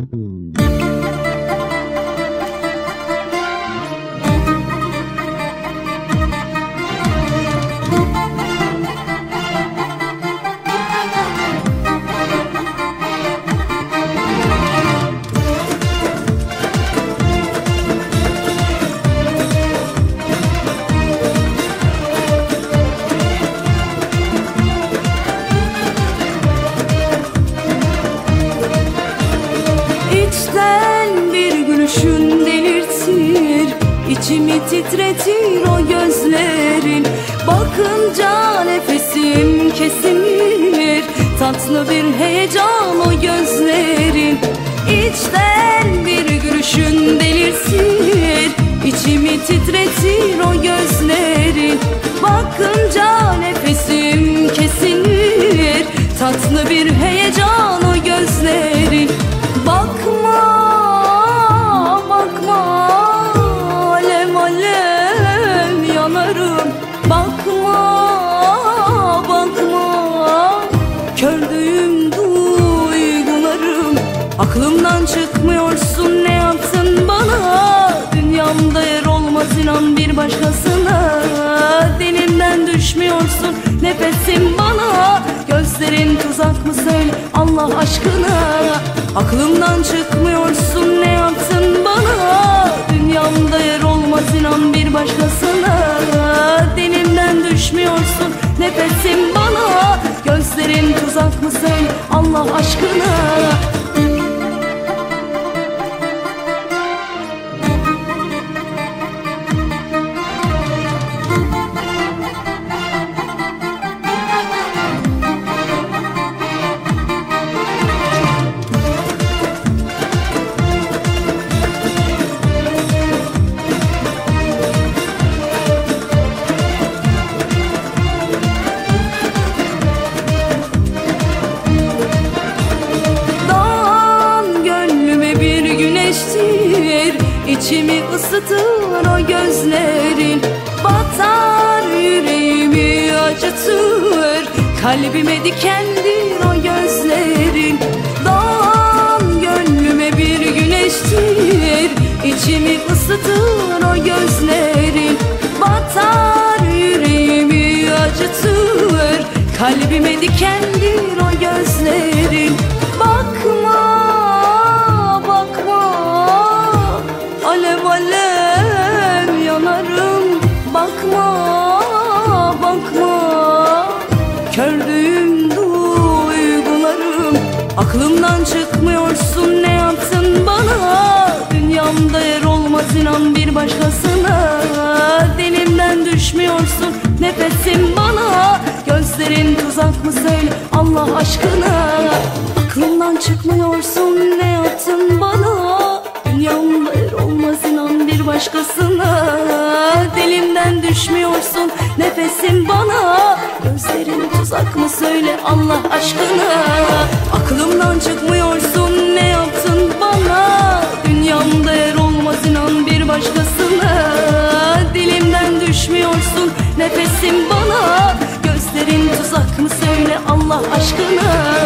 İçten İçimi titretir o gözlerin. Bakınca nefesim kesilir Tatlı bir heyecan o gözlerin. İçten bir gülüşün delirtir İçimi titretir o gözlerin Aklımdan çıkmıyorsun? Ne yaptın bana? Dünyamda yer olmaz inan bir başkasına. Dilimden düşmüyorsun nefesim bana. Gözlerin tuzak mı söyle Allah aşkına? Aklımdan çıkmıyorsun ne yaptın bana? Dünyamda yer olmaz inan bir başkasına. Dilimden düşmüyorsun nefesim bana. Gözlerin tuzak mı söyle Allah aşkına ısıtır o gözlerin. Batar yüreğimi acıtır. Kalbime dikendir o gözlerin. Doğan gönlüme bir güneştir. İçimi ısıtır o gözlerin. Batar yüreğimi acıtır. Kalbime dikendir Alev yanarım. Bakma, bakma. Kördüğüm duygularım. Aklımdan çıkmıyorsun ne yaptın bana? Dünyamda yer olmaz inan bir başkasına. Dilimden düşmüyorsun nefesim bana. Gözlerin tuzak mı söyle Allah aşkına? Aklımdan çıkmıyorsun ne yaptın bana? Dünyamda başkasına. Dilimden düşmüyorsun nefesim bana. Gözlerin tuzak mı söyle Allah aşkına. Aklımdan çıkmıyorsun ne yaptın bana? Dünyamda yer olmaz inan bir başkasına. Dilimden düşmüyorsun nefesim bana. Gözlerin tuzak mı söyle Allah aşkına